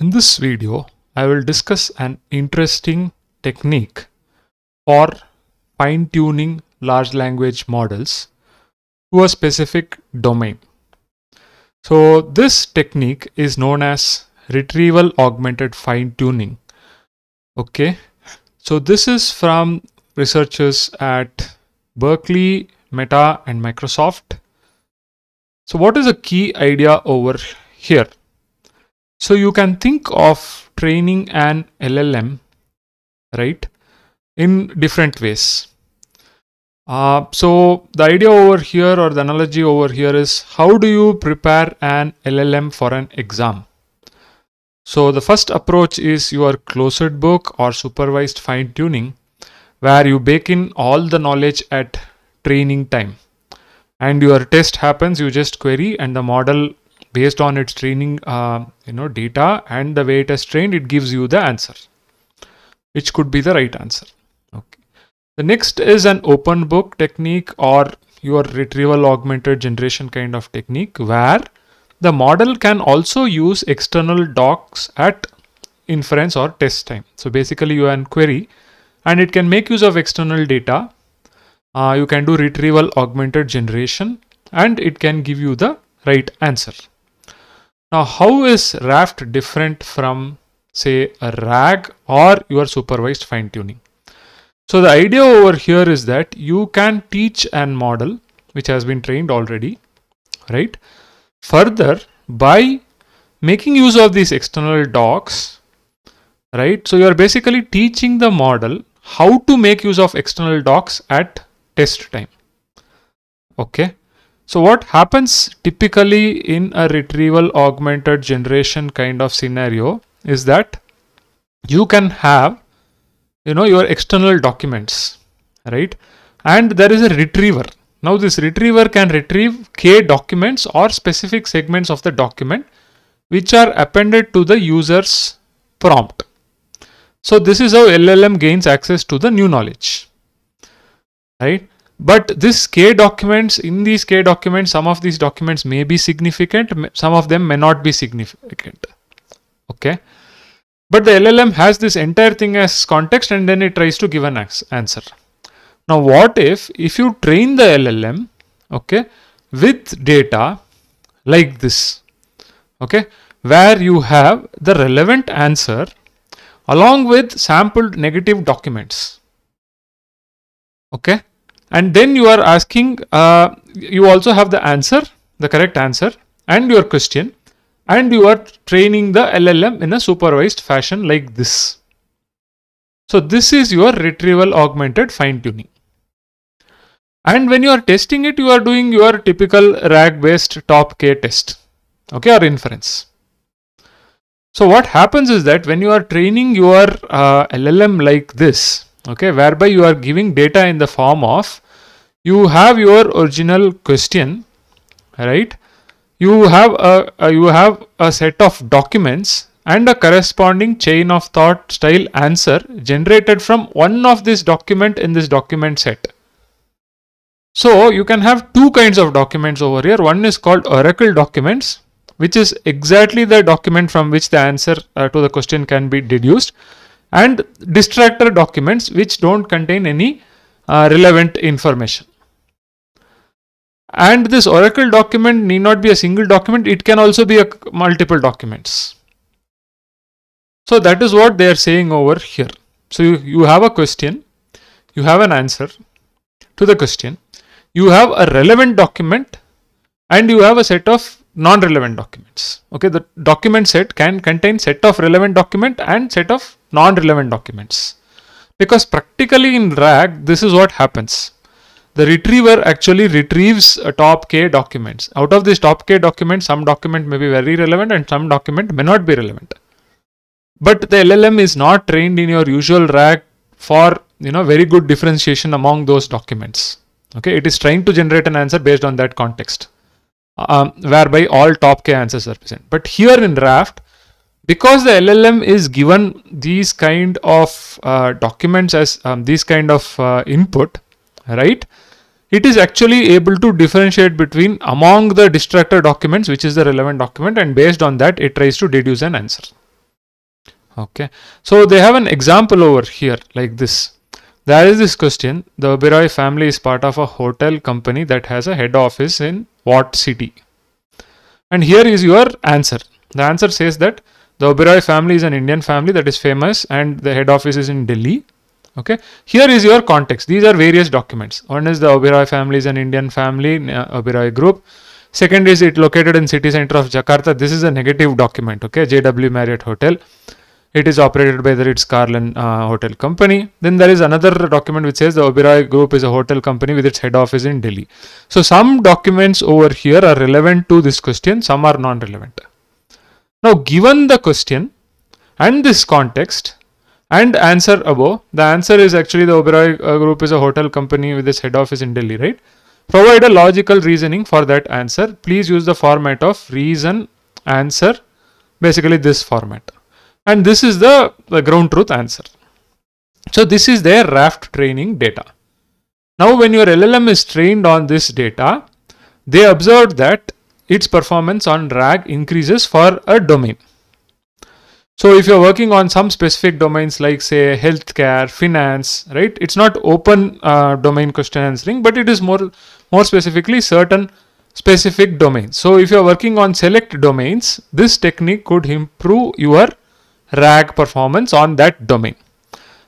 In this video, I will discuss an interesting technique for fine tuning large language models to a specific domain. So, this technique is known as retrieval augmented fine tuning. Okay, so this is from researchers at Berkeley, Meta, and Microsoft. So, what is the key idea over here? So you can think of training an LLM, right, in different ways. Uh, so the idea over here or the analogy over here is how do you prepare an LLM for an exam? So the first approach is your closed book or supervised fine tuning where you bake in all the knowledge at training time and your test happens you just query and the model based on its training uh, you know data and the way it has trained it gives you the answer which could be the right answer. Okay. The next is an open book technique or your retrieval augmented generation kind of technique where the model can also use external docs at inference or test time. So basically you can query and it can make use of external data. Uh, you can do retrieval augmented generation and it can give you the right answer now, how is Raft different from say a RAG or your supervised fine tuning? So the idea over here is that you can teach an model which has been trained already, right? Further, by making use of these external docs, right? So you're basically teaching the model how to make use of external docs at test time. Okay. So what happens typically in a retrieval augmented generation kind of scenario is that you can have, you know, your external documents, right? And there is a retriever. Now this retriever can retrieve k documents or specific segments of the document which are appended to the user's prompt. So this is how LLM gains access to the new knowledge, right? But this K documents, in these K documents, some of these documents may be significant, some of them may not be significant. Okay. But the LLM has this entire thing as context and then it tries to give an answer. Now, what if, if you train the LLM, okay, with data like this, okay, where you have the relevant answer along with sampled negative documents, okay, and then you are asking uh, you also have the answer the correct answer and your question and you are training the LLM in a supervised fashion like this. So this is your retrieval augmented fine tuning. And when you are testing it, you are doing your typical RAG based top K test, okay, or inference. So what happens is that when you are training your uh, LLM like this, okay whereby you are giving data in the form of you have your original question right? You have a, a, you have a set of documents and a corresponding chain of thought style answer generated from one of this document in this document set. So you can have two kinds of documents over here. One is called oracle documents which is exactly the document from which the answer uh, to the question can be deduced and distractor documents which don't contain any uh, relevant information. And this Oracle document need not be a single document, it can also be a multiple documents. So that is what they are saying over here. So you, you have a question, you have an answer to the question, you have a relevant document and you have a set of non-relevant documents. Okay, the document set can contain set of relevant document and set of non-relevant documents. Because practically in RAG, this is what happens. The retriever actually retrieves a top K documents. Out of this top K document, some document may be very relevant and some document may not be relevant. But the LLM is not trained in your usual RAG for you know very good differentiation among those documents. Okay, it is trying to generate an answer based on that context um, whereby all top K answers are present. But here in Raft, because the LLM is given these kind of uh, documents as um, these kind of uh, input, right? It is actually able to differentiate between among the distractor documents, which is the relevant document, and based on that, it tries to deduce an answer. Okay, so they have an example over here like this. There is this question the Oberoi family is part of a hotel company that has a head office in what city? And here is your answer. The answer says that the Oberoi family is an Indian family that is famous and the head office is in Delhi. Okay, here is your context. These are various documents. One is the Oberoi family is an Indian family, uh, Oberoi group. Second is it located in city center of Jakarta. This is a negative document. Okay, JW Marriott Hotel. It is operated by the Ritz Carlton uh, Hotel Company. Then there is another document which says the Oberoi Group is a hotel company with its head office in Delhi. So some documents over here are relevant to this question, some are non-relevant. Now given the question and this context and answer above, the answer is actually the Oberoi uh, Group is a hotel company with its head office in Delhi, right? Provide a logical reasoning for that answer. Please use the format of reason answer, basically this format and this is the, the ground truth answer. So this is their raft training data. Now when your LLM is trained on this data, they observed that its performance on RAG increases for a domain. So if you're working on some specific domains like say healthcare, finance, right? It's not open uh, domain question answering, but it is more, more specifically certain specific domains. So if you're working on select domains, this technique could improve your RAG performance on that domain.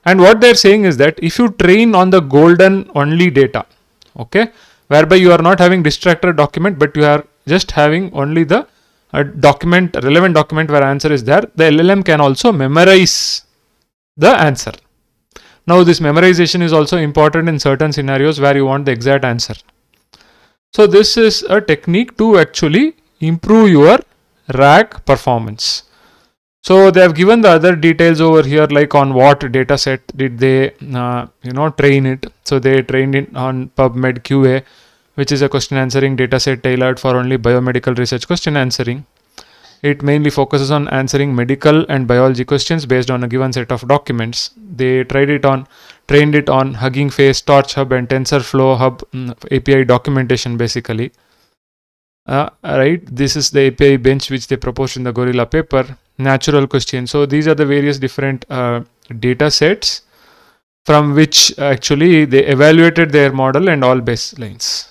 And what they're saying is that if you train on the golden only data, okay, whereby you are not having distracted document, but you are just having only the uh, document, relevant document where answer is there, the LLM can also memorize the answer. Now this memorization is also important in certain scenarios where you want the exact answer. So this is a technique to actually improve your RAG performance. So they have given the other details over here, like on what data set did they, uh, you know, train it. So they trained it on PubMed QA, which is a question answering data set tailored for only biomedical research question answering. It mainly focuses on answering medical and biology questions based on a given set of documents. They tried it on, trained it on Hugging Face, Torch Hub, and TensorFlow Hub mm, API documentation basically. Uh, right, this is the API bench which they proposed in the Gorilla paper natural question. So these are the various different uh, data sets from which actually they evaluated their model and all baselines.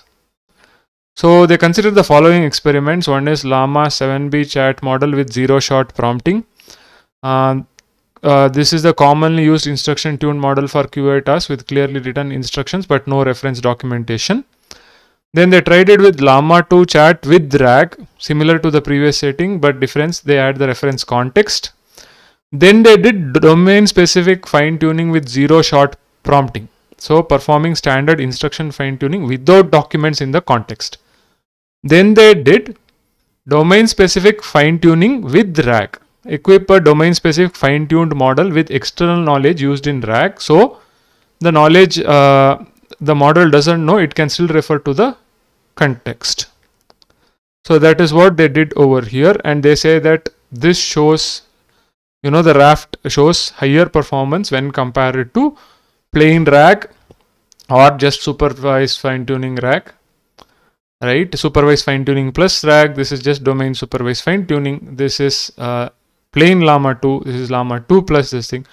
So they considered the following experiments. One is Llama 7B chat model with zero shot prompting. Um, uh, this is the commonly used instruction tuned model for QA tasks with clearly written instructions but no reference documentation. Then they tried it with Llama 2 chat with RAG, similar to the previous setting, but difference they add the reference context. Then they did domain specific fine tuning with zero shot prompting. So performing standard instruction fine tuning without documents in the context. Then they did domain specific fine tuning with RAG. Equip a domain specific fine tuned model with external knowledge used in RAG. So the knowledge uh, the model doesn't know, it can still refer to the context. So that is what they did over here and they say that this shows, you know, the raft shows higher performance when compared to plain RAG or just supervised fine tuning RAG right? Supervised fine tuning plus rag this is just domain supervised fine tuning this is uh, plain llama 2 this is llama 2 plus this thing.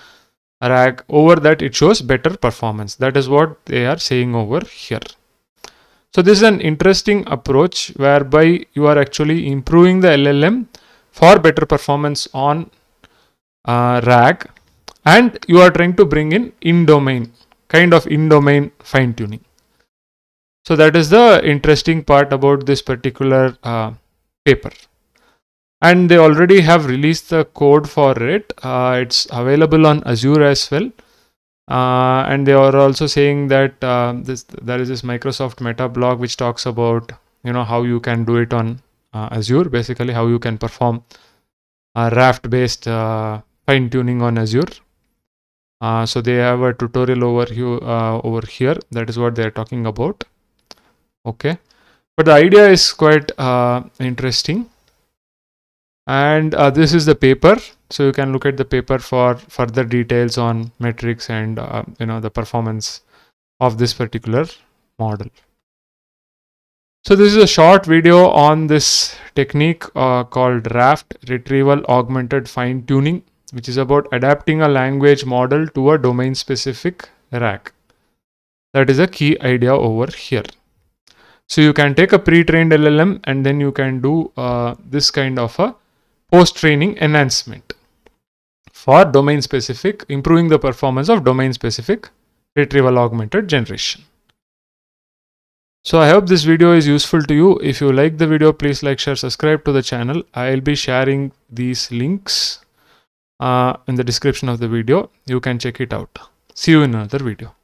Rag over that it shows better performance. That is what they are saying over here so this is an interesting approach whereby you are actually improving the llm for better performance on uh, rag and you are trying to bring in in domain kind of in domain fine tuning so that is the interesting part about this particular uh, paper and they already have released the code for it. Uh, it's available on Azure as well. Uh, and they are also saying that uh, this there is this Microsoft Meta blog which talks about you know how you can do it on uh, Azure, basically how you can perform a Raft based uh, fine tuning on Azure. Uh, so they have a tutorial over here, over here. That is what they are talking about. Okay, but the idea is quite interesting and uh, this is the paper so you can look at the paper for further details on metrics and uh, you know the performance of this particular model so this is a short video on this technique uh, called raft retrieval augmented fine tuning which is about adapting a language model to a domain specific RAG. That is a key idea over here. So you can take a pre-trained LLM and then you can do uh, this kind of a post-training enhancement for domain specific, improving the performance of domain specific retrieval augmented generation. So I hope this video is useful to you. If you like the video, please like, share, subscribe to the channel. I'll be sharing these links uh, in the description of the video. You can check it out. See you in another video.